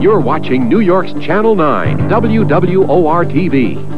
You're watching New York's Channel 9, WWOR TV.